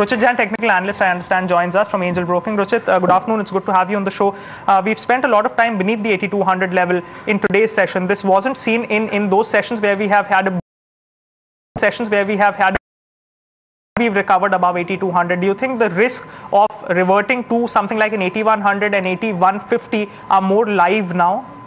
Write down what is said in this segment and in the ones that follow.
Ruchit Jain, technical analyst, I understand, joins us from Angel Broking. Ruchit, uh, good afternoon. It's good to have you on the show. Uh, we've spent a lot of time beneath the 8200 level in today's session. This wasn't seen in, in those sessions where we have had a sessions where we have had we've recovered above 8200 do you think the risk of reverting to something like an 8100 and 8150 are more live now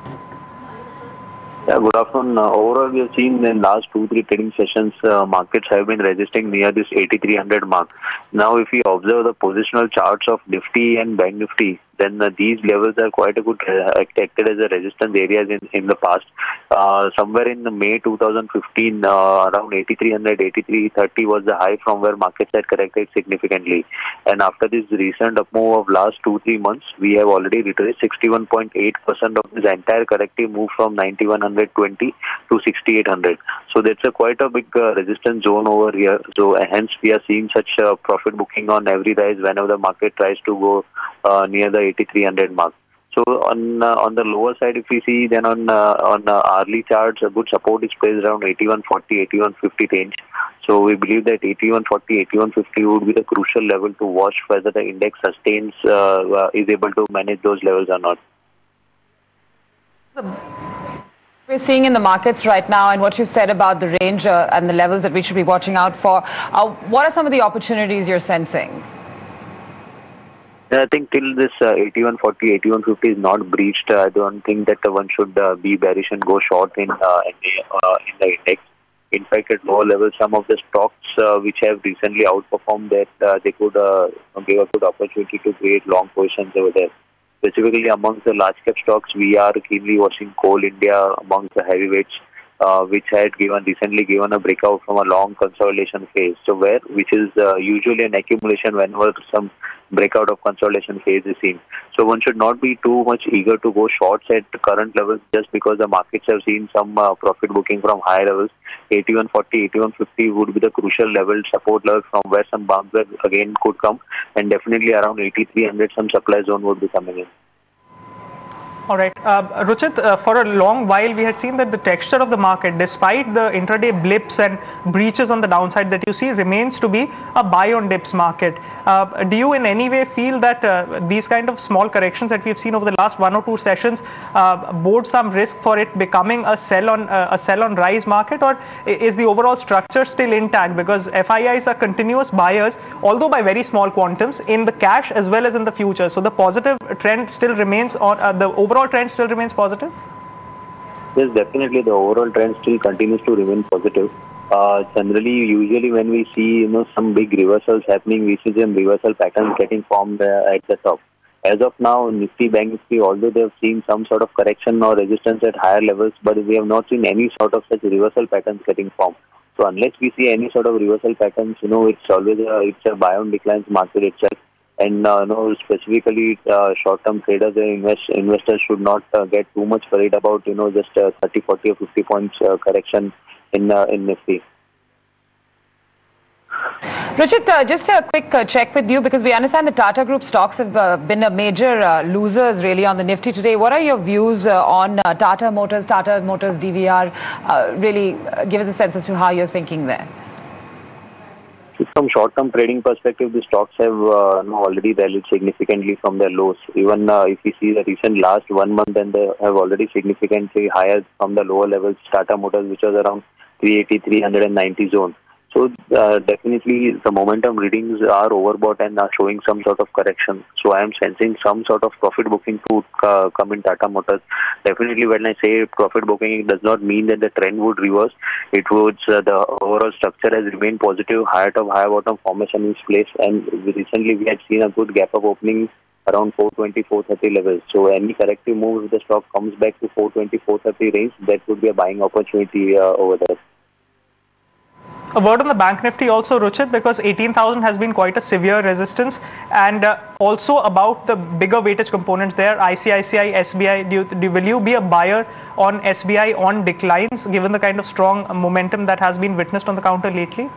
yeah, good afternoon. Uh, overall, we have seen in last two, three trading sessions, uh, markets have been resisting near this 8300 mark. Now, if we observe the positional charts of Nifty and Bank Nifty, then uh, these levels are quite a good uh, acted as a resistance areas in, in the past. Uh, somewhere in May 2015, uh, around 8300, 8330 was the high from where markets had corrected significantly. And after this recent up move of last two, three months, we have already retraced 61.8% of this entire corrective move from 9120 to 6800. So that's a quite a big uh, resistance zone over here. So uh, hence we are seeing such profit booking on every rise whenever the market tries to go uh, near the 8300 mark. So on uh, on the lower side, if we see, then on uh, on uh, hourly charts, a good support is placed around 8140, 8150 range. So we believe that 8140, 8150 would be the crucial level to watch whether the index sustains, uh, uh, is able to manage those levels or not. We're seeing in the markets right now, and what you said about the range uh, and the levels that we should be watching out for. what are some of the opportunities you're sensing? I think till this uh, 8140, 8150 is not breached, uh, I don't think that one should uh, be bearish and go short in uh, in, the, uh, in the index. In fact, at lower levels, some of the stocks uh, which have recently outperformed that uh, they could uh, give a good opportunity to create long positions over there. Specifically amongst the large cap stocks, we are keenly watching Coal India amongst the heavyweights. Uh, which had given recently given a breakout from a long consolidation phase. So where which is uh, usually an accumulation whenever some breakout of consolidation phase is seen. So one should not be too much eager to go shorts at current levels just because the markets have seen some uh, profit booking from higher levels. 8140, 8150 would be the crucial level support level from where some bumps again could come, and definitely around 8300 some supply zone would be coming in. All right. Uh, Ruchit, uh, for a long while, we had seen that the texture of the market, despite the intraday blips and breaches on the downside that you see, remains to be a buy on dips market. Uh, do you in any way feel that uh, these kind of small corrections that we've seen over the last one or two sessions uh, bode some risk for it becoming a sell on uh, a sell on rise market, or is the overall structure still intact? Because FIIs are continuous buyers, although by very small quantums, in the cash as well as in the future. So the positive trend still remains on the over overall trend still remains positive? Yes, definitely the overall trend still continues to remain positive. Uh, generally, usually when we see you know some big reversals happening, we see some reversal patterns getting formed uh, at the top. As of now, Nifty, Bank Nifty, although they have seen some sort of correction or resistance at higher levels, but we have not seen any sort of such reversal patterns getting formed. So unless we see any sort of reversal patterns, you know, it's always a, it's a buy on declines market itself and uh, no specifically uh, short-term traders and invest, investors should not uh, get too much worried about you know just 30, 40 or 50 points uh, correction in uh, in Nifty. Ruchit, uh, just a quick uh, check with you because we understand the Tata Group stocks have uh, been a major uh, losers really on the Nifty today. What are your views on Tata Motors, Tata Motors DVR? really give us a sense as to how you're thinking there. From short-term trading perspective, the stocks have uh, already rallied significantly from their lows. Even uh, if we see the recent last one month, and they have already significantly higher from the lower levels. Tata Motors, which was around 380, 390 zone. So uh, definitely the momentum readings are overbought and are showing some sort of correction. So I am sensing some sort of profit booking to uh, come in Tata Motors. Definitely when I say profit booking, it does not mean that the trend would reverse. It would, uh, the overall structure has remained positive, higher top, higher bottom formation is place and recently we had seen a good gap of opening around 420, 430 levels. So any corrective move if the stock comes back to 420, 430 range, that would be a buying opportunity uh, over there. A word on the Bank Nifty also, Ruchit, because 18,000 has been quite a severe resistance, and uh, also about the bigger weightage components there, ICICI, SBI. Do you, do, will you be a buyer on SBI on declines, given the kind of strong momentum that has been witnessed on the counter lately?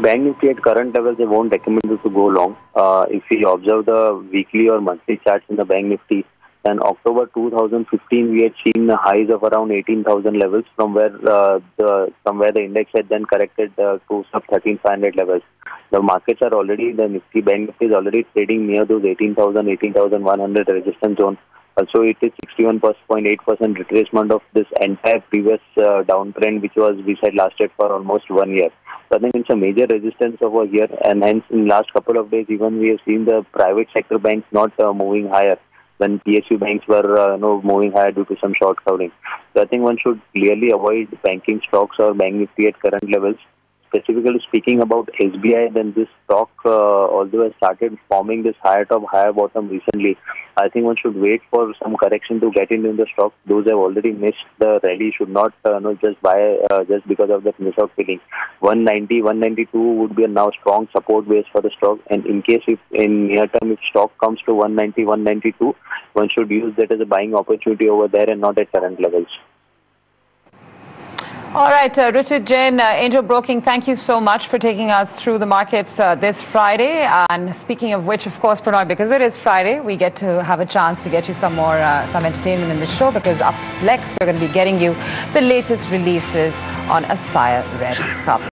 Bank Nifty at current levels, they won't recommend you to go long. Uh, if we observe the weekly or monthly charts in the Bank Nifty, And October 2015, we had seen the highs of around 18,000 levels from where uh, the from where the index had then corrected uh, to sub 13,500 levels. The markets are already the Nifty Bank is already trading near those 18,000, 18,100 resistance zone. Also, it is 61.8% retracement of this entire previous uh, downtrend, which was we said lasted for almost one year. So I think it's a major resistance over here, and hence in last couple of days, even we have seen the private sector banks not uh, moving higher when PSU banks were uh, you know, moving higher due to some short covering. So I think one should clearly avoid banking stocks or bank nifty at current levels. Specifically speaking about SBI, then this stock, uh, although has started forming this higher top, higher bottom recently, I think one should wait for some correction to get into the stock. Those have already missed the rally should not uh, just buy uh, just because of that miss out feeling. 190, 192 would be a now strong support base for the stock. And in case if in near term if stock comes to 190, 192, one should use that as a buying opportunity over there and not at current levels. All right, uh, Ruchit Jain, uh, Angel Broking, thank you so much for taking us through the markets uh, this Friday. And speaking of which, of course, Pranoy, because it is Friday, we get to have a chance to get you some more, uh, some entertainment in the show because up next, we're going to be getting you the latest releases on Aspire Red Carpet.